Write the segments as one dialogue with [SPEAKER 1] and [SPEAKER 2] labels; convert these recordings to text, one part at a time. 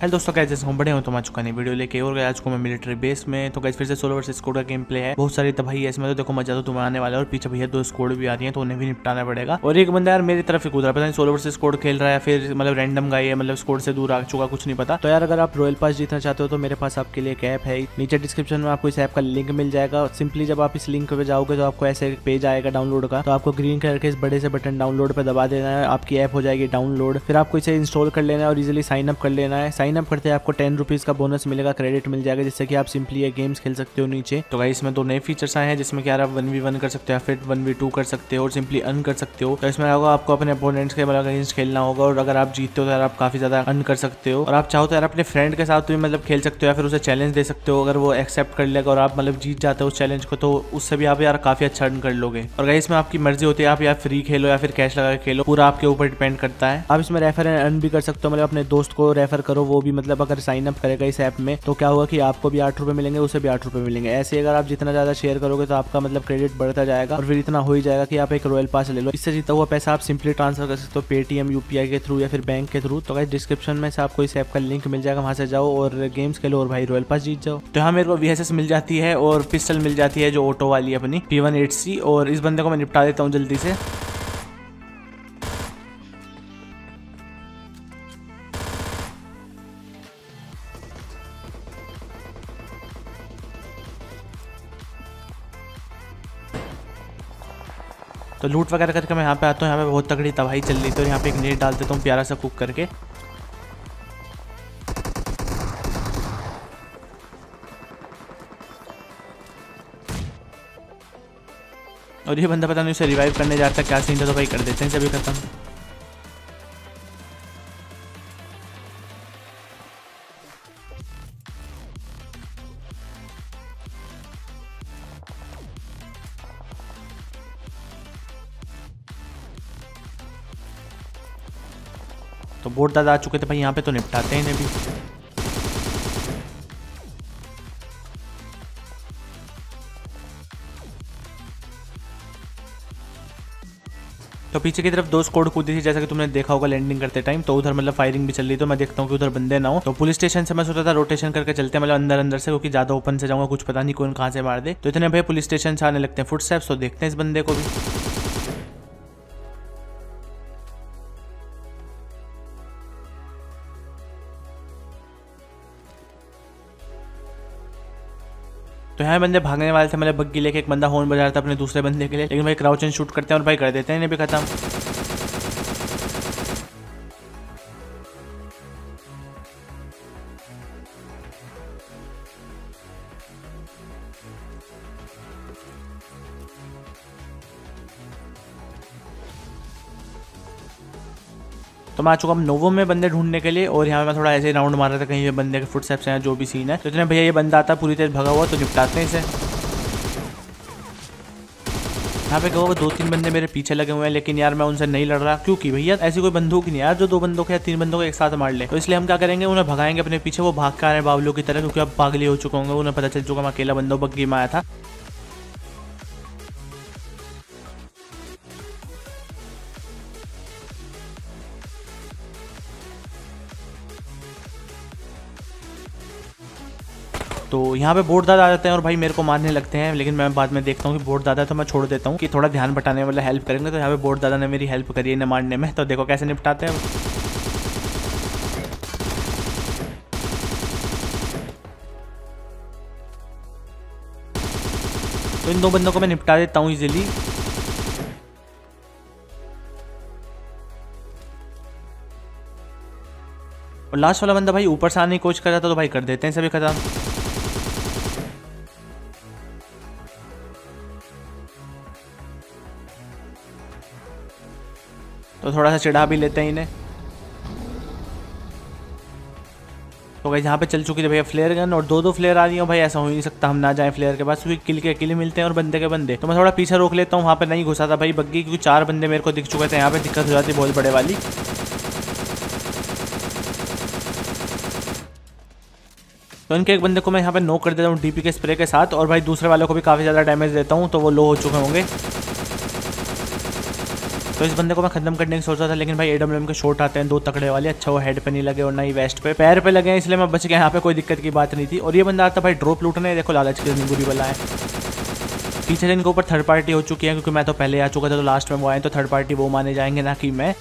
[SPEAKER 1] Hello दोस्तों कैसे हम बड़े हो तो मैं चुका नहीं वीडियो लेके और आज को मैं मिलिट्री बेस में। तो कैसे फिर से सोलो वर्सेस स्कोड का गेम प्ले है। बहुत सारी तबाही है इसमें तो देखो मज़ा तो तुम्हें आने वाला है। और पीछे भैया दो स्कोड भी आ रही है तो उन्हें भी निपटाना पड़ेगा। और एक बंदा यार मेरी तरफ़ ही कूद रहा पता नहीं सोलो वर्सेस स्कोड खेल रहा है फिर मतलब रैंडम गाई है मतलब स्कोड से दूर आ चुका, कुछ नहीं पता। तो यार, अगर आप रॉयल पास जीतना चाहते हो तो मेरे पास आपके लिए एक ऐप है। नीचे डिस्क्रिप्शन में आपको इस ऐप का लिंक मिल जाएगा। सिंपली जब आप इस लिंक पे जाओगे तो आपको ऐसे पेज आएगा डाउनलोड का। तो आपको ग्रीन कलर के इस बड़े से बटन डाउनलोड पर दबा देना है, आपकी ऐप हो जाएगी डाउनलोड फिर आपको इसे इंस्टॉल कर लेना है और इजिली साइन अप कर लेना है। साइन अप करते हैं, आपको टेन रुपीज़ का बोनस मिलेगा क्रेडिट मिल जाएगा, जिससे कि आप सिंपली ये गेम्स खेल सकते हो नीचे। तो भाई इसमें दो नए फीचर्स आए हैं, जिसमें कि आप वन वी वन कर सकते हो फिर वन वी टू कर सकते हो और सिंपली अन कर सकते हो। तो इसमें होगा आपको अपने अपोनेंट्स के अगेंस्ट खेलना होगा और अगर आप जीतते हो तो यार आप काफ़ी ज़्यादा अन कर सकते हो। और आप चाहो तो यार अपने फ्रेंड के साथ भी मतलब खेल सकते हो या फिर उसे चैलेंज दे सकते हो, अगर वो एक्सेप्ट कर लेगा और आप मतलब जीत जाते हो उस चैलेंज को तो उससे भी आप यार काफ़ी अच्छा अर्न कर लोगे। और गाइस इसमें आपकी मर्ज़ी होती है, आप या फ्री खेलो या फिर कैश लगा के खेलो, पूरा आपके ऊपर डिपेंड करता है। आप इसमें रेफर एंड अर्न भी कर सकते हो मतलब अपने दोस्त को रेफर करो, वो भी मतलब अगर साइन अप करेगा इस ऐप में तो क्या होगा कि आपको भी आठ रुपए मिलेंगे, उसे भी आठ रुपए मिलेंगे। ऐसे अगर आप जितना ज़्यादा शेयर करोगे तो आपका मतलब क्रेडिट बढ़ता जाएगा और फिर इतना हो ही जाएगा कि आप एक रॉयल पास ले लो। इससे जीता हुआ पैसा आप सिंपली ट्रांसफ़र कर सकते हो पेटीएम यूपीआई के थ्रू या फिर बैंक के थ्रू तो डिस्क्रिप्शन में से आपको इस ऐप का लिंक मिल जाएगा, वहाँ से जाओ और गेम्स खेलो और भाई रॉयल पास जीत जाओ। तो यहाँ मेरे को वी मिल जाती है और पिस्टल मिल जाती है जो ऑटो वाली अपनी पी वन एट सी और इस बंदे को मैं निपटा देता हूँ जल्दी से। तो लूट वगैरह करके मैं यहाँ पे आता हूँ, यहाँ पे बहुत तगड़ी तबाही चल रही थी और यहाँ पे एक नेट डाल देता हूँ प्यारा सा कुक करके। और ये बंदा पता नहीं उसे रिवाइव करने जाता क्या सीन था तो भाई कर देते हैं सभी खत्म। तो बोर्ड दादा आ चुके थे भाई, यहाँ पे तो निपटाते हैं इन्हें भी। तो पीछे की तरफ़ दो स्कोड कूदी थी, जैसा कि तुमने देखा होगा लैंडिंग करते टाइम तो उधर मतलब फायरिंग भी चल रही तो मैं देखता हूँ कि उधर बंदे ना हो। तो पुलिस स्टेशन से मैं सोचा था रोटेशन करके चलते हैं मतलब अंदर अंदर से, क्योंकि ज़्यादा ओपन से जाऊँगा, कुछ पता नहीं कौन कहाँ से मार दे। तो इतने भाई पुलिस स्टेशन से आने लगते हैं फुट तो देखते हैं इस बंदे को भी। तो यहाँ बंदे भागने वाले थे मतलब बग्गी लेके एक बंदा होन बजा रहा था अपने दूसरे बंदे के लिए, लेकिन भाई क्राउच एंड शूट करते हैं और भाई कर देते हैं, इन्हें भी खत्म। तो मैं आ चुका हूँ नोवो में बंदे ढूँढने के लिए और यहाँ मैं थोड़ा ऐसे राउंड मार रहा था कहीं पे बंदे के फुट सेप्स हैं, जो भी सीन है। तो इतने भैया ये बंदा आता पूरी तेज भगा हुआ तो निपटाते हैं इसे। यहाँ पे कहो दो तीन बंदे मेरे पीछे लगे हुए हैं, लेकिन यार मैं उनसे नहीं लड़ रहा। क्योंकि भैया, ऐसी कोई बंदूक नहीं यार, जो दो बंदूक या तीन बंदों को एक साथ मार ले। तो इसलिए हम क्या करेंगे, उन्हें भगाएँगे अपने पीछे, वो भाग कर रहे हैं बाबलों की तरह, क्योंकि अब पागली हो चुके होंगे, उन्हें पता चल चुका मैं अकेला बंदों बग्गी में आया था। तो यहाँ पे बोर्ड दादा आ जाते हैं और भाई मेरे को मारने लगते हैं, लेकिन मैं बाद में देखता हूँ कि बोर्ड दादा तो मैं छोड़ देता हूँ कि थोड़ा ध्यान बटाने वाला हेल्प करेंगे। तो यहाँ पे बोर्ड दादा ने मेरी हेल्प करी है मारने में। तो देखो कैसे निपटाते हैं। तो इन दो बंदों को मैं निपटा देता हूँ इजीली और लास्ट वाला बंदा भाई ऊपर से आने की कोशिश कर रहा था तो भाई कर देते हैं सभी खत्म। तो थोड़ा सा चिढ़ा भी लेते हैं इन्हें। तो भाई यहाँ पे चल चुकी थी भैया फ्लेयर गन और दो दो फ्लेयर आ रही हो। भाई ऐसा हो ही नहीं सकता, हम ना जाए फ्लेयर के पास, क्योंकि किल के अकेले मिलते हैं और बंदे के बंदे। तो मैं थोड़ा पीछे रोक लेता हूँ, वहाँ पे नहीं घुसा था भाई बग्गी, क्योंकि चार बंदे मेरे को दिख चुके थे, यहाँ पे दिक्कत हो जाती बहुत बड़े वाली। तो इनके एक बंदे को मैं यहाँ पे नो कर देता हूँ डीपी के स्प्रे के साथ, और भाई दूसरे वालों को भी काफ़ी ज़्यादा डैमेज देता हूँ तो वो लो हो चुके होंगे। तो इस बंदे को मैं खत्म करने की सोच रहा था, लेकिन भाई एडम के शॉट आते हैं, दो तकड़े वाले अच्छा वो हेड पे नहीं लगे और ना ही वेस्ट पे। पैर पे लगे इसलिए मैं बच गया, यहाँ पे कोई दिक्कत की बात नहीं थी। और ये बंदा आता भाई ड्रॉप लूटने देखो लालच की बुरी वाला है। पीछे इनके ऊपर थर्ड पार्टी हो चुकी है, क्योंकि मैं तो पहले आ चुका था तो लास्ट में वो आए तो थर्ड पार्टी वो माने जाएँगे ना कि मैं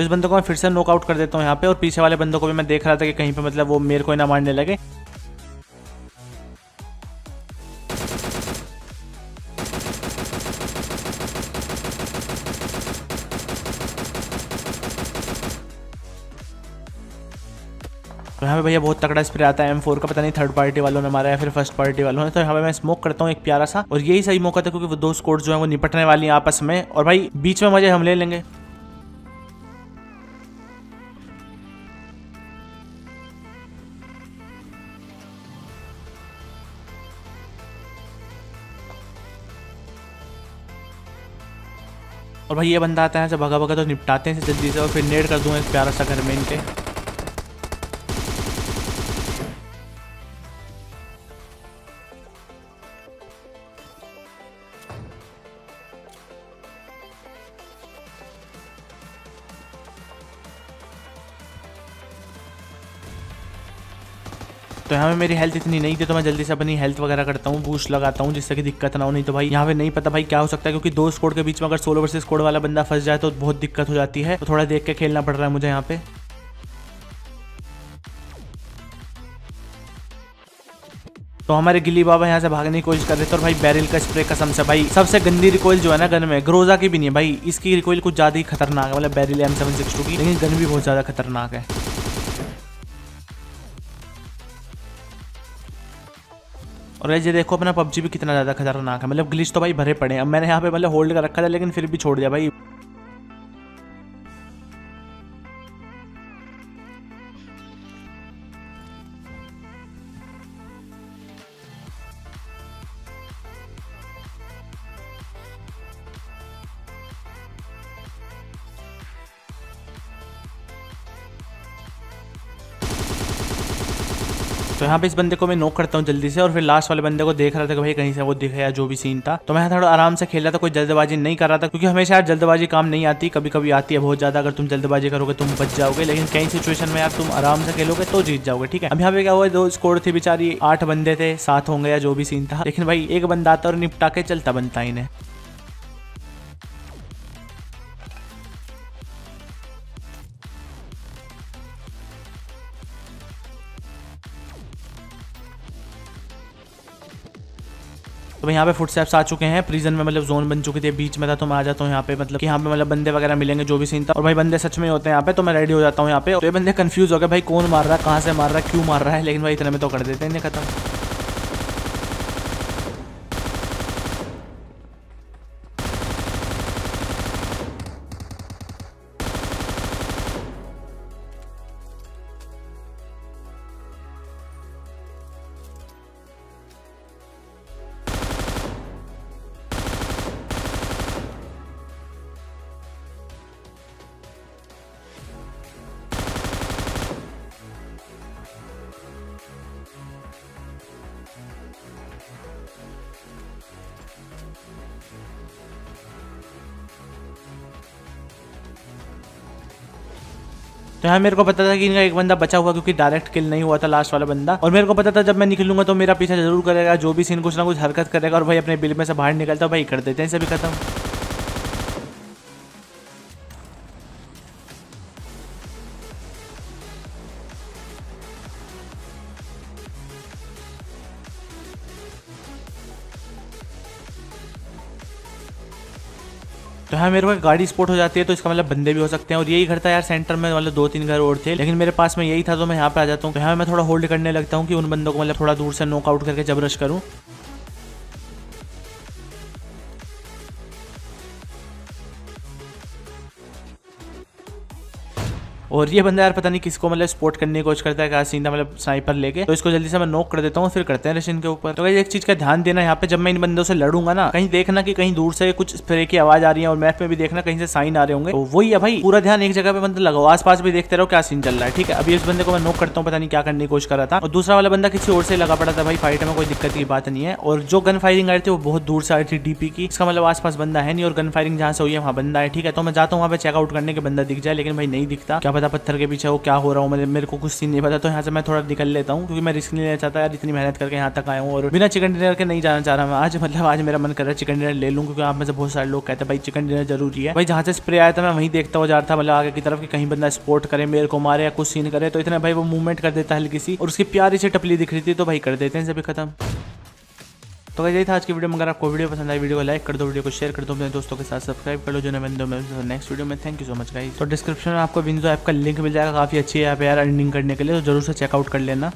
[SPEAKER 1] तो इस बंदे को मैं फिर से नॉकआउट कर देता हूँ यहाँ पे और पीछे वाले बंदों को भी मैं देख रहा था कि कहीं पे मतलब वो मेरे को ना मारने लगे। तो यहाँ पे भैया बहुत तगड़ा स्प्रे आता है M4 का, पता नहीं थर्ड पार्टी वालों ने मारा या फिर फ़र्स्ट पार्टी वालों ने। तो यहाँ पे मैं स्मोक करता हूँ एक प्यारा सा और यही सही मौका था क्योंकि वो दो स्कोर जो है वो निपटने वाली है आपस में और भाई बीच में मज़े हम ले लेंगे। और भाई ये बंदा आता है जब भगा भगा तो निपटाते हैं जल्दी से और फिर नेट कर दूँगा इस प्यारा सा घर में इनके। तो यहाँ पे मेरी हेल्थ इतनी नहीं थी तो मैं जल्दी से अपनी हेल्थ वगैरह करता हूँ बूस्ट लगाता हूँ जिससे कि दिक्कत ना हो, नहीं तो भाई यहाँ पे नहीं पता भाई क्या हो सकता है क्योंकि दो स्कोर के बीच में अगर सोलो वर्सेस स्कोर वाला बंदा फंस जाए तो बहुत दिक्कत हो जाती है। तो थोड़ा देख के खेलना पड़ रहा है मुझे यहाँ पे। तो हमारे गिल्ली बाबा यहाँ से भागने की कोशिश कर रहे थे और भाई बैरिल का स्प्रे कसम से भाई सबसे गंदी रिकॉइल जो है ना गन में ग्रोजा की भी नहीं है भाई, इसकी रिकॉइल कुछ ज़्यादा ही खतरनाक है मतलब Beryl M seven six two की, लेकिन गन भी बहुत ज़्यादा खतरनाक है। और ये देखो अपना पबजी भी कितना ज़्यादा खतरनाक है। मतलब ग्लिच तो भाई भरे पड़े अब मैंने यहाँ पे मतलब होल्ड कर रखा था, लेकिन फिर भी छोड़ दिया भाई। तो यहाँ पे इस बंदे को मैं नोक करता हूँ जल्दी से और फिर लास्ट वाले बंदे को देख रहा था कि भाई कहीं से वो दिख या जो भी सीन था। तो मैं थोड़ा आराम से खेल रहा था, कोई जल्दबाजी नहीं कर रहा था, क्योंकि हमेशा यार जल्दबाजी काम नहीं आती कभी कभी आती है बहुत ज़्यादा। अगर तुम जल्दबाजी करोगे, तुम बच जाओगे, लेकिन कई सिचुएशन में यार तुम आराम से खेलोगे तो जीत जाओगे, ठीक है? अब यहाँ पे क्या हुआ, दो स्कोर थी बेचारी, आठ बंदे थे, सात होंगे या जो भी सीन था। लेकिन भाई एक बंदा आता और निपटा के चलता बनता इन्हें। तो भाई यहाँ पे फुट आ चुके हैं। प्रीजन में मतलब जोन बन चुकी थी। बीच में था तो मैं आ जाता हूँ यहाँ पे। मतलब कि यहाँ पे मतलब बंदे वगैरह मिलेंगे, जो भी सीन था। और भाई बंदे सच में होते हैं यहाँ पे तो मैं रेडी हो जाता हूँ यहाँ पे। तो ये बंदे कंफ्यूज हो गए, भाई कौन मार रहा है? कहाँ से मार रहा है? क्यों मार रहा है? लेकिन भाई इतने में तो कर देते हैं खत्म। तो यहाँ मेरे को पता था कि इनका एक बंदा बचा हुआ क्योंकि डायरेक्ट किल नहीं हुआ था लास्ट वाला बंदा। और मेरे को पता था जब मैं निकलूँगा तो मेरा पीछा ज़रूर करेगा, जो भी सीन कुछ ना कुछ हरकत करेगा और भाई अपने बिल में से बाहर निकलता भाई कर देते हैं सभी खत्म। तो हाँ मेरे पास गाड़ी स्पोर्ट हो जाती है तो इसका मतलब बंदे भी हो सकते हैं। और यही घर था यार सेंटर में मतलब दो तीन घर और थे। लेकिन मेरे पास में यही था तो मैं यहाँ पर आ जाता हूँ। तो यहाँ मैं थोड़ा होल्ड करने लगता हूँ कि उन बंदों को मतलब थोड़ा दूर से नॉकआउट करके जबरश करूँ। और ये बंदा यार पता नहीं किसको मतलब स्पोर्ट करने की कोशिश करता है, क्या था मतलब स्नाइपर लेके। तो इसको जल्दी से मैं नोक कर देता हूँ, फिर करते हैं रशियन के ऊपर। तो एक चीज़ का ध्यान देना, यहाँ पे जब मैं इन बंदों से लड़ूँगा ना, कहीं देखना कि कहीं दूर से कुछ स्प्रे की आवाज़ आ रही है और मैप में भी देखना कहीं से साइन आ रहे होंगे। तो वही है भाई, पूरा ध्यान एक जगह पे बंदा लगाओ आस भी देखते रहो क्या सीन चल रहा है, ठीक है? अभी इस बंदे को मैं नोक करता हूँ, पता नहीं क्या करने की कोशिश कर रहा था। और दूसरा वाला बंदा किसी और से लगा पड़ा था भाई फाइट में कोई दिक्कत की बात नहीं है। और जो गन फायरिंग आ रही थी वो बहुत दूर से आ रही थी डीपी की, इसका मतलब आसपास बंदा है नहीं और गन फायरिंग जहाँ से हुई है वहाँ बंदा है, ठीक है? तो मैं जाता हूँ, वहाँ पे चेकआउट करने के बंदा दिख जाए, लेकिन भाई नहीं दिखता। क्या पता पत्थर के पीछे वो क्या हो रहा हूँ मतलब मेरे को कुछ सीन नहीं पता तो यहाँ से मैं थोड़ा निकल लेता हूँ, क्योंकि मैं रिस्क नहीं लेना चाहता यार, इतनी मेहनत करके यहाँ तक आया हूँ और बिना चिकन डिनर के नहीं जाना चाह रहा मैं। आज मतलब आज मेरा मन कर रहा है चिकन डिनर ले लूँ, क्योंकि आप में से बहुत सारे लोग कहते हैं, भाई चिकन डिनर ज़रूरी है। भाई, जहाँ से स्प्रे आया था, मैं वहीं देखता हुआ जा रहा था मतलब आगे की तरफ़ कि कहीं बंदा स्पोर्ट करे, मेरे को मारे या कुछ सीन करे तो इतना भाई वो मूवमेंट कर देता है हल्की सी, और उसकी प्यारी से टपली दिख रही थी तो भाई कर देते हैं, सभी खत्म। तो यही था आज की वीडियो में अगर आपको वीडियो पसंद आई वीडियो को लाइक कर दो वीडियो को शेयर कर दो, अपने दोस्तों के साथ सब्सक्राइब कर लो जो नवेंद्र में तो नेक्स्ट वीडियो में। Thank you so much guys तो डिस्क्रिप्शन में आपको विंडो ऐप का लिंक मिल जाएगा। काफ़ी अच्छी ऐप यार अर्निंग करने के लिए तो ज़रूर से चेकआउट कर लेना।